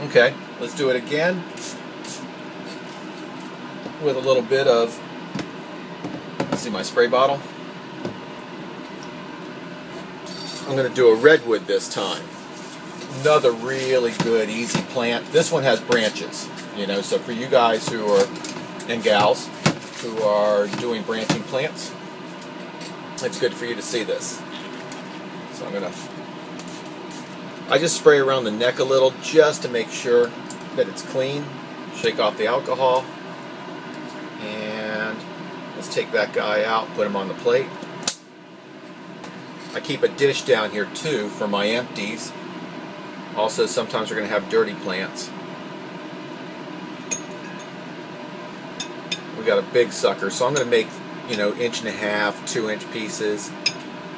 Okay, let's do it again with a little bit of, see my spray bottle. I'm going to do a redwood this time. Another really good, easy plant. This one has branches, you know, so for you guys who are, and gals, who are doing branching plants, it's good for you to see this. So I'm going to I just spray around the neck a little just to make sure that it's clean. Shake off the alcohol. And let's take that guy out, put him on the plate. I keep a dish down here too for my empties. Also, sometimes we're going to have dirty plants. We got a big sucker, so I'm going to make, you know, inch and a half, two inch pieces.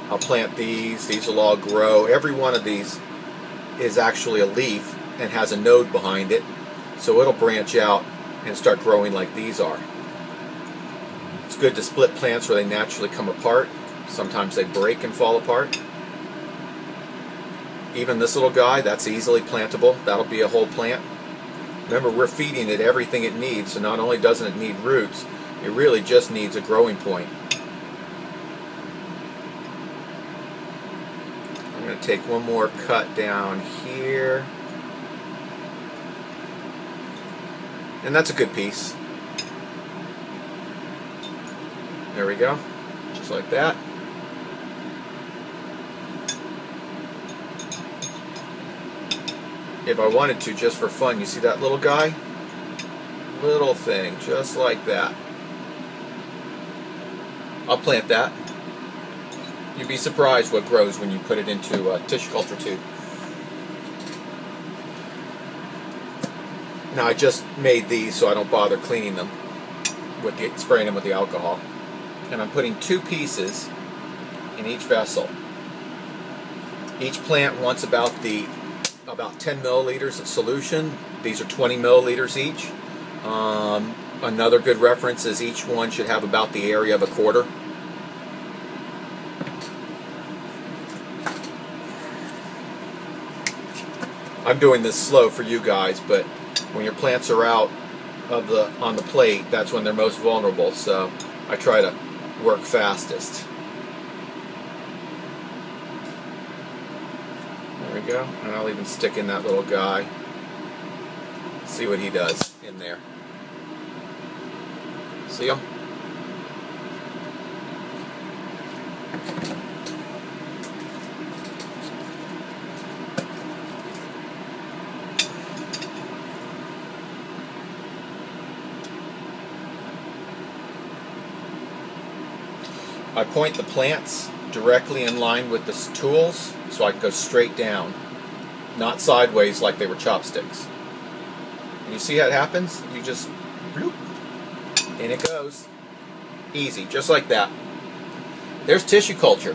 I'll plant these. These will all grow. Every one of these is actually a leaf and has a node behind it. So it'll branch out and start growing like these are. It's good to split plants where they naturally come apart. Sometimes they break and fall apart. Even this little guy, that's easily plantable. That'll be a whole plant. Remember, we're feeding it everything it needs, so not only doesn't it need roots, it really just needs a growing point. Going to take one more cut down here. And that's a good piece. There we go. Just like that. If I wanted to, just for fun, you see that little guy? Little thing, just like that. I'll plant that. You'd be surprised what grows when you put it into a tissue culture tube. Now I just made these so I don't bother cleaning them with the, spraying them with the alcohol. And I'm putting two pieces in each vessel. Each plant wants about the about 10 milliliters of solution. These are 20 milliliters each. Um, another good reference is each one should have about the area of a quarter. I'm doing this slow for you guys, but when your plants are out of the on the plate, that's when they're most vulnerable. So I try to work fastest. There we go. And I'll even stick in that little guy. See what he does in there. See him? I point the plants directly in line with the tools so I can go straight down, not sideways like they were chopsticks. And you see how it happens? You just, bloop, and it goes. Easy, just like that. There's tissue culture.